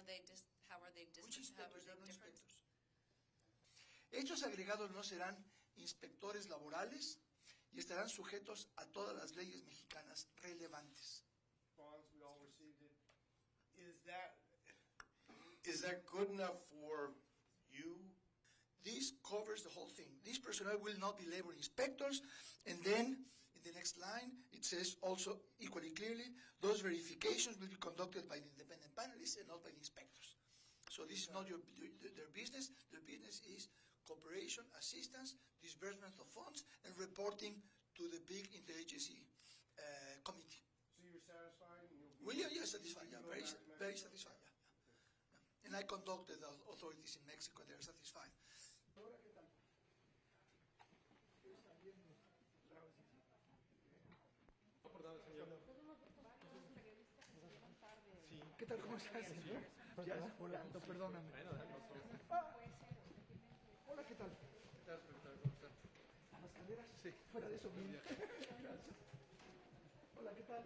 are they dis, how are they dis, Which how are inspectors? They they no different? inspectors. Estos agregados no serán inspectores laborales y estarán sujetos a todas las leyes mexicanas relevantes. bonds, we all received it. Is that, is that good enough for you? This covers the whole thing. This personnel will not be labor inspectors. And then in the next line, it says also equally clearly, those verifications will be conducted by the independent panelists and not by the inspectors. So this is not your, their business. Their business is cooperation, assistance, disbursement of funds, and reporting to the big interagency uh, committee. So you're satisfied? be- William, yes, satisfied, yeah, very, very satisfied, yeah, yeah, yeah. And I contacted the authorities in Mexico, they are satisfied. ¿Qué tal? ¿Cómo estás? Ya, volando, perdóname. Ah. Hola, ¿qué tal? ¿A las calderas? Sí. Fuera de eso, bien. Gracias. Hola, ¿qué tal?